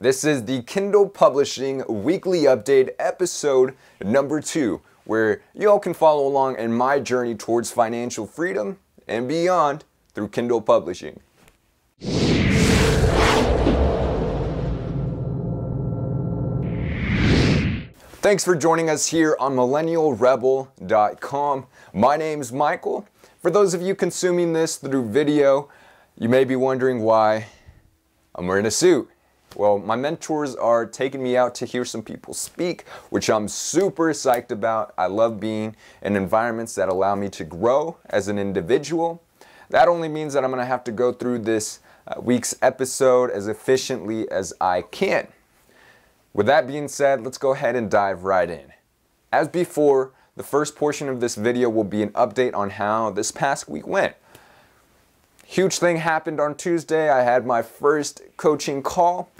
This is the Kindle Publishing Weekly Update, episode number two, where y'all can follow along in my journey towards financial freedom and beyond through Kindle Publishing. Thanks for joining us here on millennialrebel.com. My name's Michael. For those of you consuming this through video, you may be wondering why I'm wearing a suit. Well, my mentors are taking me out to hear some people speak, which I'm super psyched about. I love being in environments that allow me to grow as an individual. That only means that I'm going to have to go through this uh, week's episode as efficiently as I can. With that being said, let's go ahead and dive right in. As before, the first portion of this video will be an update on how this past week went. Huge thing happened on Tuesday. I had my first coaching call.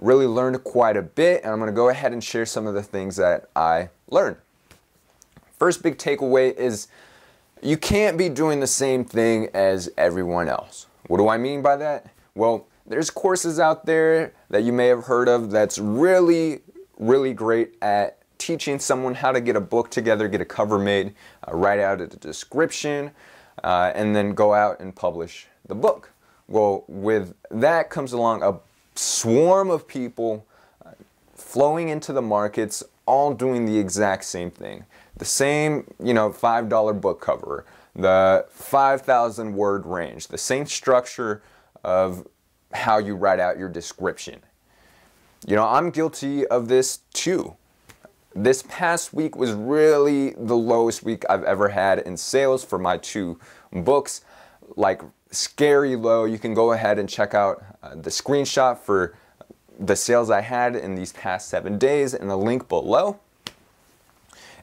Really learned quite a bit, and I'm going to go ahead and share some of the things that I learned. First big takeaway is you can't be doing the same thing as everyone else. What do I mean by that? Well, there's courses out there that you may have heard of that's really, really great at teaching someone how to get a book together, get a cover made, uh, write out a description, uh, and then go out and publish the book. Well, with that comes along a swarm of people uh, flowing into the markets, all doing the exact same thing. The same, you know, $5 book cover, the 5,000 word range, the same structure of how you write out your description. You know, I'm guilty of this too. This past week was really the lowest week I've ever had in sales for my two books. Like, scary low. You can go ahead and check out uh, the screenshot for the sales I had in these past seven days in the link below.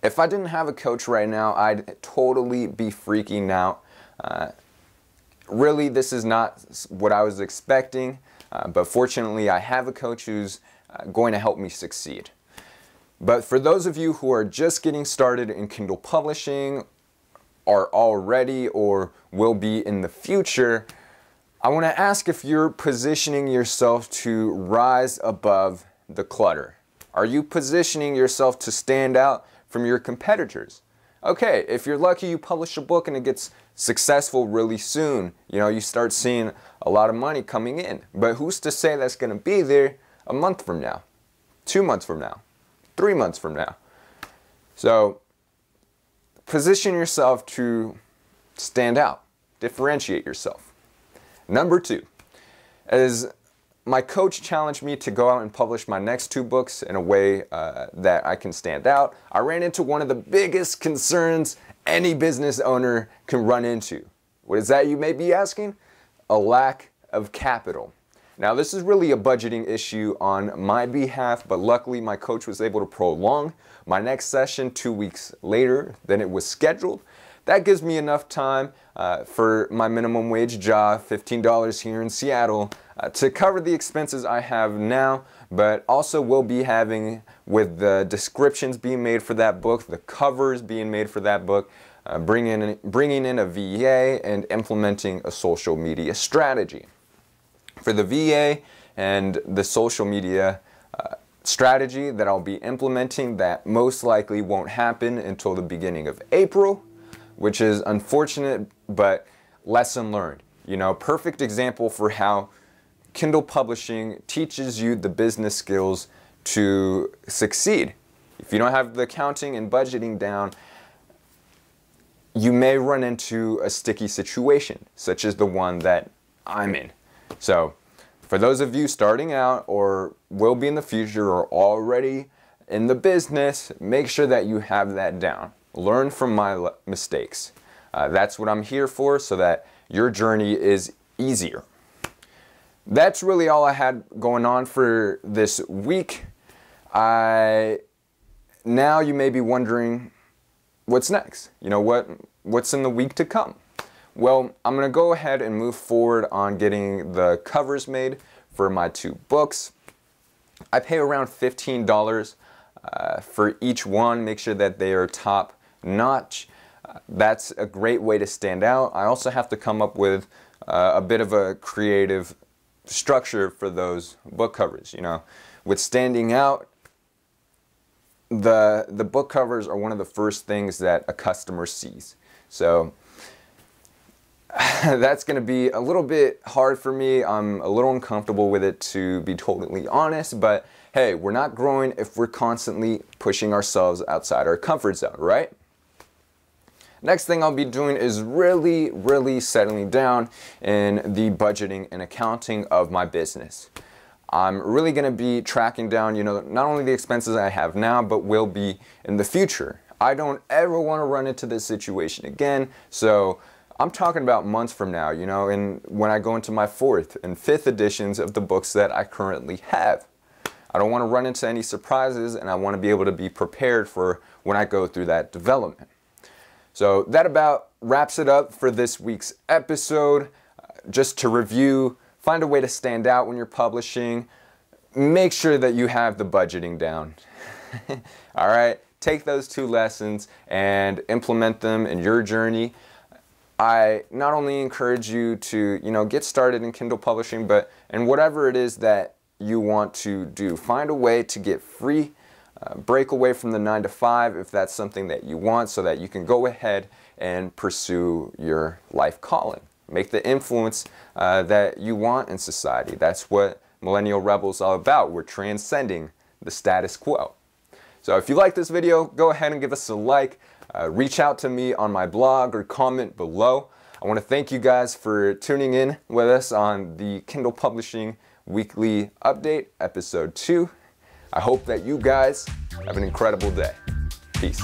If I didn't have a coach right now, I'd totally be freaking out. Uh, really, this is not what I was expecting, uh, but fortunately, I have a coach who's uh, going to help me succeed. But for those of you who are just getting started in Kindle publishing, are already or will be in the future, I want to ask if you're positioning yourself to rise above the clutter. Are you positioning yourself to stand out from your competitors? Okay, if you're lucky, you publish a book and it gets successful really soon. You know, you start seeing a lot of money coming in. But who's to say that's going to be there a month from now, two months from now, three months from now? So position yourself to stand out, differentiate yourself. Number two, as my coach challenged me to go out and publish my next two books in a way uh, that I can stand out. I ran into one of the biggest concerns any business owner can run into. What is that, you may be asking? A lack of capital. Now, this is really a budgeting issue on my behalf, but luckily my coach was able to prolong my next session two weeks later than it was scheduled. That gives me enough time uh, for my minimum wage job, $15 here in Seattle, uh, to cover the expenses I have now, but also will be having with the descriptions being made for that book, the covers being made for that book, uh, bringing, in, bringing in a VA and implementing a social media strategy. For the VA and the social media uh, strategy that I'll be implementing that most likely won't happen until the beginning of April, which is unfortunate but lesson learned. You know, perfect example for how Kindle publishing teaches you the business skills to succeed. If you don't have the accounting and budgeting down, you may run into a sticky situation, such as the one that I'm in. So, for those of you starting out or will be in the future or already in the business, make sure that you have that down. Learn from my mistakes. Uh, that's what I'm here for so that your journey is easier. That's really all I had going on for this week. I now you may be wondering what's next? You know what what's in the week to come? Well, I'm to go ahead and move forward on getting the covers made for my two books. I pay around $15 uh, for each one. Make sure that they are top notch. Uh, that's a great way to stand out. I also have to come up with uh, a bit of a creative structure for those book covers. You know, with standing out, the the book covers are one of the first things that a customer sees. So that's going to be a little bit hard for me. I'm a little uncomfortable with it to be totally honest, but hey, we're not growing if we're constantly pushing ourselves outside our comfort zone, right? Next thing I'll be doing is really, really settling down in the budgeting and accounting of my business. I'm really going to be tracking down, you know, not only the expenses I have now, but will be in the future. I don't ever want to run into this situation again, so I'm talking about months from now, you know, and when I go into my fourth and fifth editions of the books that I currently have. I don't want to run into any surprises and I want to be able to be prepared for when I go through that development. So that about wraps it up for this week's episode. Just to review, find a way to stand out when you're publishing. Make sure that you have the budgeting down. All right, take those two lessons and implement them in your journey. I not only encourage you to, you know, get started in Kindle publishing, but in whatever it is that you want to do, find a way to get free, uh, break away from the nine to five if that's something that you want so that you can go ahead and pursue your life calling. Make the influence uh, that you want in society. That's what Millennial Rebels all about. We're transcending the status quo. So if you like this video, go ahead and give us a like uh, reach out to me on my blog or comment below. I want to thank you guys for tuning in with us on the Kindle Publishing Weekly Update, Episode 2. I hope that you guys have an incredible day. Peace.